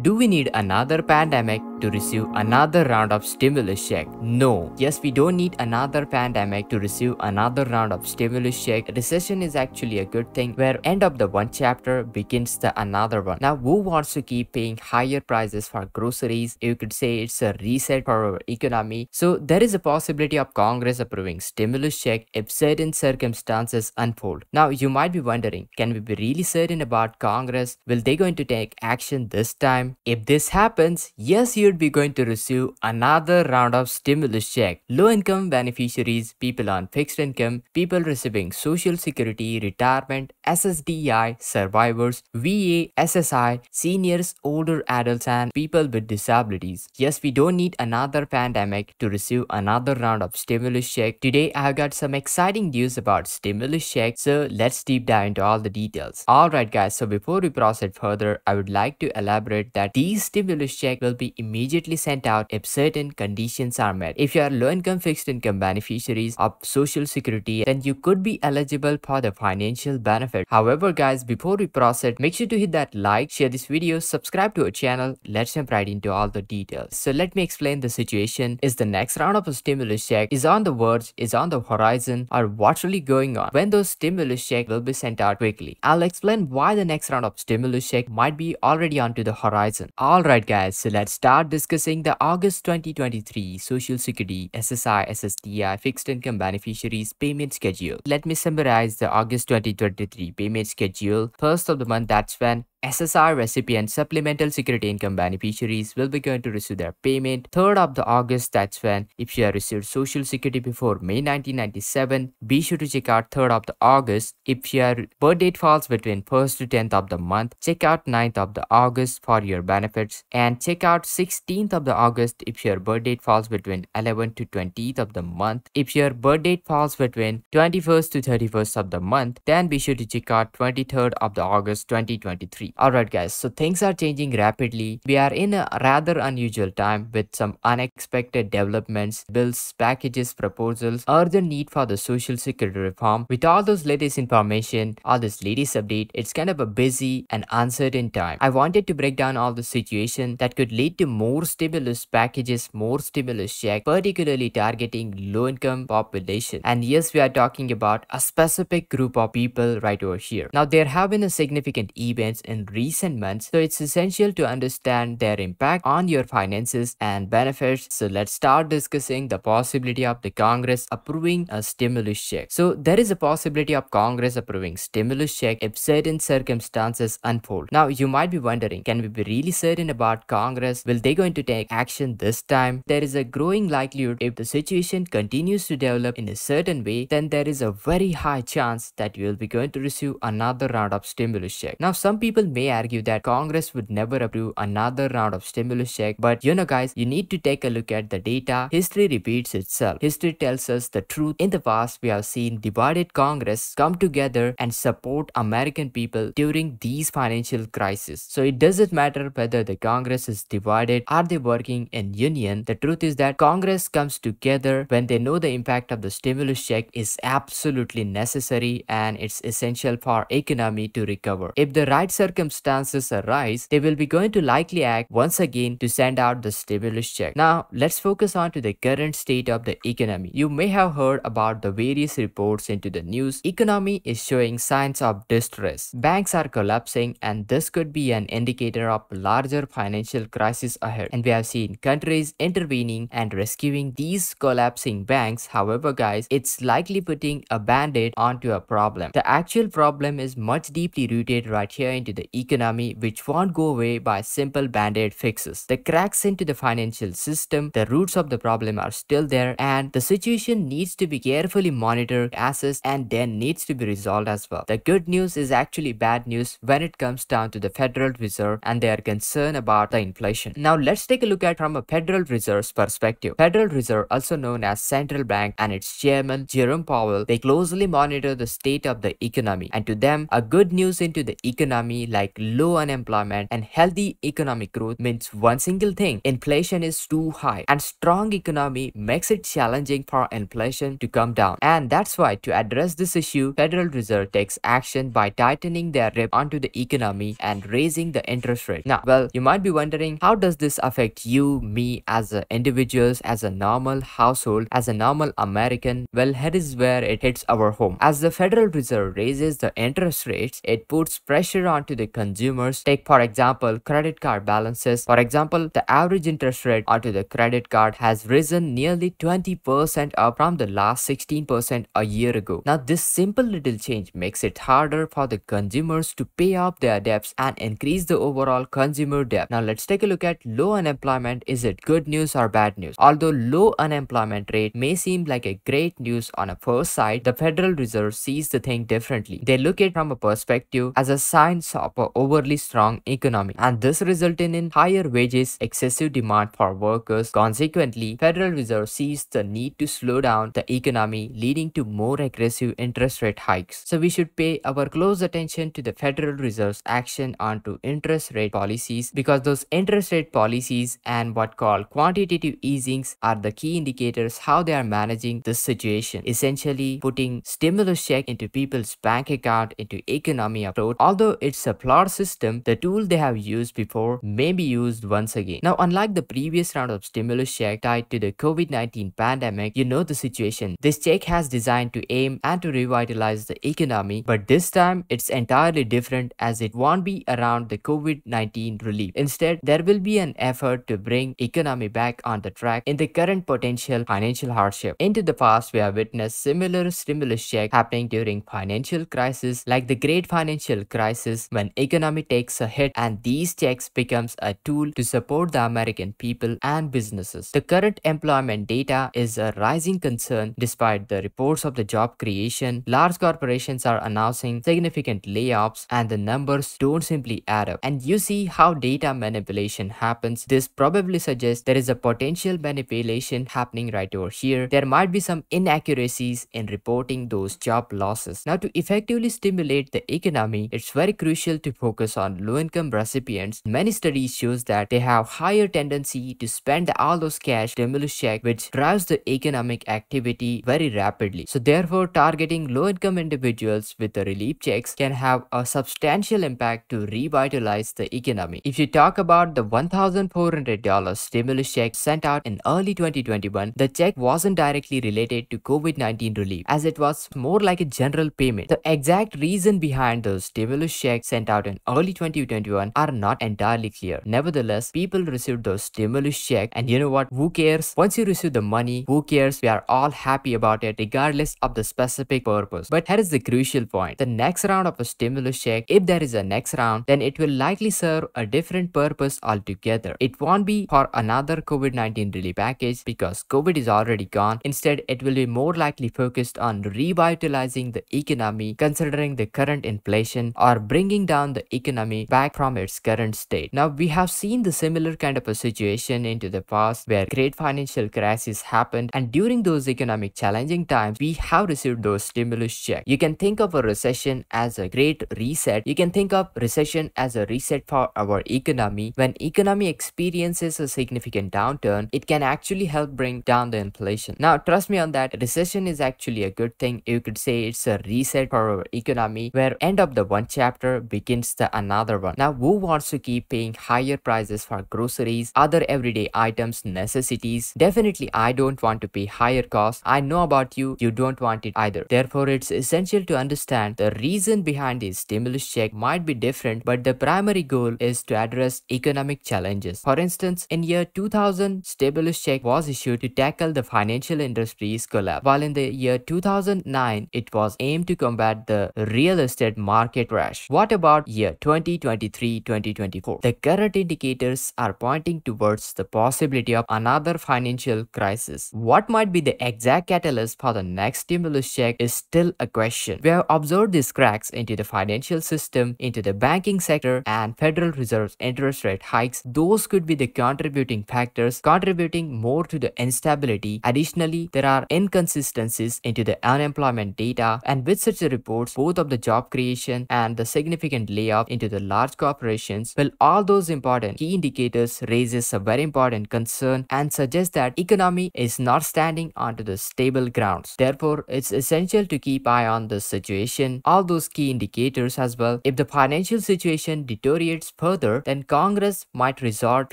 Do we need another pandemic to receive another round of stimulus check? No. Yes, we don't need another pandemic to receive another round of stimulus check. Recession is actually a good thing where end of the one chapter begins the another one. Now, who wants to keep paying higher prices for groceries? You could say it's a reset for our economy. So there is a possibility of Congress approving stimulus check if certain circumstances unfold. Now, you might be wondering, can we be really certain about Congress? Will they going to take action this time? If this happens, yes, you'd be going to receive another round of stimulus check. Low income beneficiaries, people on fixed income, people receiving social security, retirement, SSDI, survivors, VA, SSI, seniors, older adults, and people with disabilities. Yes, we don't need another pandemic to receive another round of stimulus check. Today, I've got some exciting news about stimulus check, so let's deep dive into all the details. Alright guys, so before we proceed further, I would like to elaborate that these stimulus check will be immediately sent out if certain conditions are met. If you are low-income fixed income beneficiaries of social security, then you could be eligible for the financial benefit. However, guys, before we proceed, make sure to hit that like, share this video, subscribe to our channel. Let's jump right into all the details. So let me explain the situation. Is the next round of a stimulus check is on the verge, is on the horizon, or what's really going on when those stimulus check will be sent out quickly. I'll explain why the next round of stimulus check might be already onto the horizon. Alright guys, so let's start discussing the August 2023 Social Security SSI SSDI fixed income beneficiaries payment schedule. Let me summarize the August 2023 payment schedule. First of the month that's when SSI recipient supplemental security income beneficiaries will be going to receive their payment. 3rd of the August, that's when if you have received social security before May 1997, be sure to check out 3rd of the August. If your birth date falls between 1st to 10th of the month, check out 9th of the August for your benefits and check out 16th of the August if your birth date falls between 11th to 20th of the month. If your birth date falls between 21st to 31st of the month, then be sure to check out 23rd of the August 2023. Alright guys, so things are changing rapidly. We are in a rather unusual time with some unexpected developments, bills, packages, proposals, urgent need for the social security reform. With all those latest information, all this latest update, it's kind of a busy and uncertain time. I wanted to break down all the situation that could lead to more stimulus packages, more stimulus check, particularly targeting low-income population. And yes, we are talking about a specific group of people right over here. Now, there have been a significant events in in recent months, so it's essential to understand their impact on your finances and benefits. So let's start discussing the possibility of the Congress approving a stimulus check. So there is a possibility of Congress approving stimulus check if certain circumstances unfold. Now you might be wondering, can we be really certain about Congress? Will they going to take action this time? There is a growing likelihood if the situation continues to develop in a certain way, then there is a very high chance that you will be going to receive another round of stimulus check. Now some people may argue that Congress would never approve another round of stimulus check, but you know guys, you need to take a look at the data. History repeats itself. History tells us the truth. In the past, we have seen divided Congress come together and support American people during these financial crises. So it doesn't matter whether the Congress is divided, are they working in union? The truth is that Congress comes together when they know the impact of the stimulus check is absolutely necessary and it's essential for economy to recover. If the right circumstances circumstances arise, they will be going to likely act once again to send out the stimulus check. Now, let's focus on to the current state of the economy. You may have heard about the various reports into the news. Economy is showing signs of distress. Banks are collapsing and this could be an indicator of larger financial crisis ahead. And we have seen countries intervening and rescuing these collapsing banks. However, guys, it's likely putting a band-aid onto a problem. The actual problem is much deeply rooted right here into the economy which won't go away by simple band-aid fixes. The cracks into the financial system, the roots of the problem are still there and the situation needs to be carefully monitored, assessed and then needs to be resolved as well. The good news is actually bad news when it comes down to the Federal Reserve and their concern about the inflation. Now let's take a look at from a Federal Reserve's perspective. Federal Reserve also known as Central Bank and its chairman Jerome Powell, they closely monitor the state of the economy and to them a good news into the economy like low unemployment and healthy economic growth means one single thing inflation is too high and strong economy makes it challenging for inflation to come down. And that's why to address this issue federal reserve takes action by tightening their grip onto the economy and raising the interest rate. Now well you might be wondering how does this affect you me as individuals as a normal household as a normal american? Well here is where it hits our home. As the federal reserve raises the interest rates it puts pressure onto the consumers. Take for example credit card balances. For example the average interest rate onto the credit card has risen nearly 20% up from the last 16% a year ago. Now this simple little change makes it harder for the consumers to pay off their debts and increase the overall consumer debt. Now let's take a look at low unemployment. Is it good news or bad news? Although low unemployment rate may seem like a great news on a first sight the federal reserve sees the thing differently. They look at it from a perspective as a sign of overly strong economy and this resulting in higher wages excessive demand for workers. Consequently federal reserve sees the need to slow down the economy leading to more aggressive interest rate hikes. So we should pay our close attention to the federal reserve's action onto interest rate policies because those interest rate policies and what called quantitative easings are the key indicators how they are managing this situation essentially putting stimulus check into people's bank account into economy approach although it's a flawed system the tool they have used before may be used once again. Now unlike the previous round of stimulus check tied to the covid-19 pandemic you know the situation. This check has designed to aim and to revitalize the economy but this time it's entirely different as it won't be around the covid-19 relief. Instead there will be an effort to bring economy back on the track in the current potential financial hardship. Into the past we have witnessed similar stimulus check happening during financial crisis like the great financial crisis economy takes a hit and these checks becomes a tool to support the American people and businesses. The current employment data is a rising concern despite the reports of the job creation. Large corporations are announcing significant layoffs and the numbers don't simply add up. And you see how data manipulation happens. This probably suggests there is a potential manipulation happening right over here. There might be some inaccuracies in reporting those job losses. Now to effectively stimulate the economy, it's very crucial to focus on low-income recipients. Many studies shows that they have higher tendency to spend all those cash stimulus check which drives the economic activity very rapidly. So therefore targeting low-income individuals with the relief checks can have a substantial impact to revitalize the economy. If you talk about the $1,400 stimulus check sent out in early 2021, the check wasn't directly related to COVID-19 relief as it was more like a general payment. The exact reason behind those stimulus checks sent out in early 2021 are not entirely clear. Nevertheless, people received those stimulus checks and you know what? Who cares? Once you receive the money, who cares? We are all happy about it regardless of the specific purpose. But here is the crucial point. The next round of a stimulus check, if there is a next round, then it will likely serve a different purpose altogether. It won't be for another COVID-19 relief package because COVID is already gone. Instead, it will be more likely focused on revitalizing the economy considering the current inflation or bringing down the economy back from its current state. Now, we have seen the similar kind of a situation into the past where great financial crisis happened and during those economic challenging times, we have received those stimulus checks. You can think of a recession as a great reset. You can think of recession as a reset for our economy. When economy experiences a significant downturn, it can actually help bring down the inflation. Now, trust me on that, recession is actually a good thing. You could say it's a reset for our economy where end of the one chapter begins the another one. Now, who wants to keep paying higher prices for groceries, other everyday items, necessities? Definitely, I don't want to pay higher costs. I know about you, you don't want it either. Therefore, it's essential to understand the reason behind this stimulus check might be different, but the primary goal is to address economic challenges. For instance, in year 2000, stimulus check was issued to tackle the financial industry's collapse, while in the year 2009, it was aimed to combat the real estate market crash. What about year 2023-2024? The current indicators are pointing towards the possibility of another financial crisis. What might be the exact catalyst for the next stimulus check is still a question. We have observed these cracks into the financial system, into the banking sector, and Federal Reserve's interest rate hikes. Those could be the contributing factors contributing more to the instability. Additionally, there are inconsistencies into the unemployment data, and with such reports, both of the job creation and the significant layoff into the large corporations, well, all those important key indicators raises a very important concern and suggests that economy is not standing onto the stable grounds. Therefore, it's essential to keep eye on the situation, all those key indicators as well. If the financial situation deteriorates further, then Congress might resort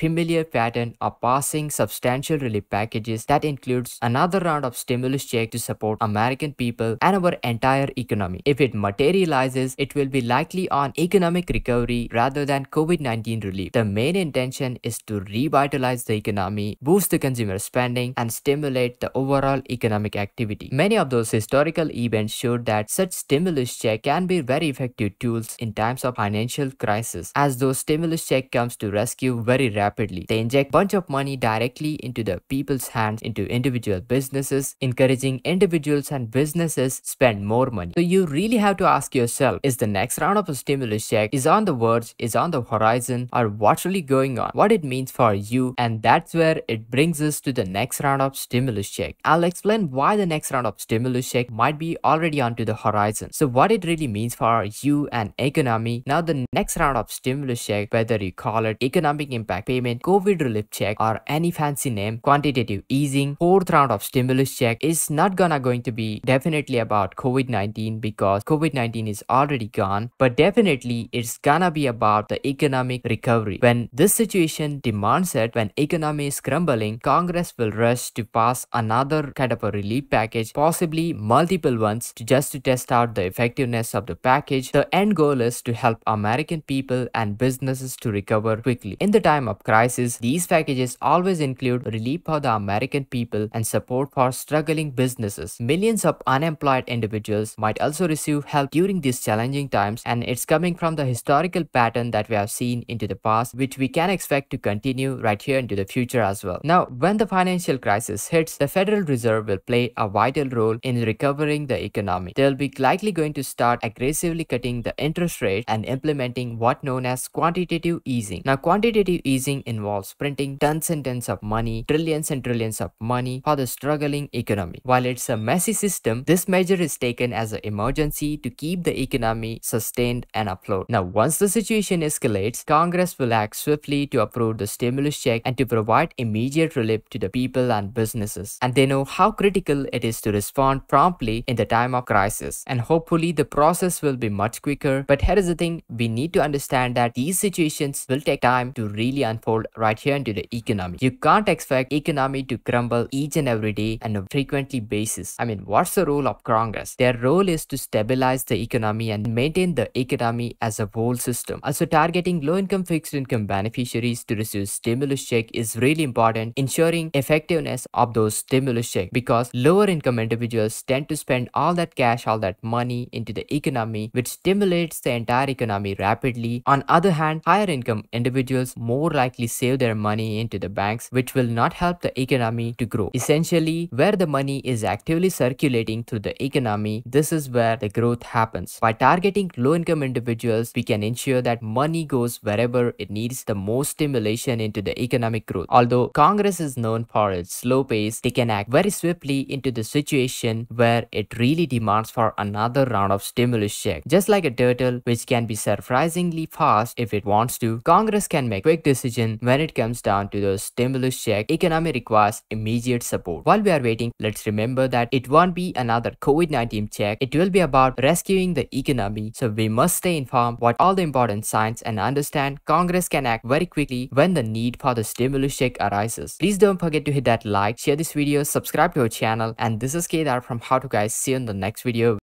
familiar pattern of passing substantial relief packages that includes another round of stimulus check to support American people and our entire economy. If it materializes, it will be likely on economic recovery rather than COVID-19 relief. The main intention is to revitalize the economy, boost the consumer spending, and stimulate the overall economic activity. Many of those historical events showed that such stimulus check can be very effective tools in times of financial crisis as those stimulus check comes to rescue very rapidly. They inject bunch of money directly into the people's hands into individual businesses, encouraging individuals and businesses spend more money. So you really have to ask yourself, is the next round of stimulus check is on the verge, is on the horizon, or what's really going on, what it means for you, and that's where it brings us to the next round of stimulus check. I'll explain why the next round of stimulus check might be already onto the horizon. So what it really means for you and economy. Now the next round of stimulus check, whether you call it economic impact payment, COVID relief check, or any fancy name, quantitative easing, fourth round of stimulus check is not gonna going to be definitely about COVID-19 because COVID-19 is already gone, but definitely it's gonna be about the economic recovery. When this situation demands it, when economy is crumbling, Congress will rush to pass another kind of a relief package, possibly multiple ones, to just to test out the effectiveness of the package. The end goal is to help American people and businesses to recover quickly. In the time of crisis, these packages always include relief for the American people and support for struggling businesses. Millions of unemployed individuals might also receive help during these challenging times and it's coming from the historical pattern that we have seen into the past which we can expect to continue right here into the future as well. Now, when the financial crisis hits, the Federal Reserve will play a vital role in recovering the economy. They'll be likely going to start aggressively cutting the interest rate and implementing what known as quantitative easing. Now, quantitative easing involves printing tons and tons of money, trillions and trillions of money for the struggling economy. While it's a messy system, this measure is taken as an emergency to keep the economy sustained and afloat. Now, once the situation escalates, Congress will act swiftly to approve the stimulus check and to provide immediate relief to the people and businesses. And they know how critical it is to respond promptly in the time of crisis. And hopefully the process will be much quicker. But here is the thing, we need to understand that these situations will take time to really unfold right here into the economy. You can't expect economy to crumble each and every day on a frequently basis. I mean, what's the role of Congress? Their role is to stabilize the economy and maintain the economy as a whole system. Also targeting low-income fixed income beneficiaries to receive stimulus check is really important, ensuring effectiveness of those stimulus check because lower income individuals tend to spend all that cash, all that money into the economy, which stimulates the entire economy rapidly. On other hand, higher income individuals more likely save their money into the banks, which will not help the economy to grow. Essentially, where the money is actively circulating through the economy, this is where the growth happens. By targeting low income individuals, we can ensure that money goes wherever it needs the most stimulation into the economic growth. Although Congress is known for its slow pace, they can act very swiftly into the situation where it really demands for another round of stimulus check. Just like a turtle, which can be surprisingly fast if it wants to, Congress can make quick decision when it comes down to the stimulus check. Economy requires immediate support. While we are waiting, let's remember that it won't be another COVID-19 check. It will be about rescuing the economy. So we must stay informed what all the important signs and understand Congress can act very quickly when the need for the stimulus check arises. Please don't forget to hit that like, share this video, subscribe to our channel and this is Kedar from How to Guys. See you in the next video.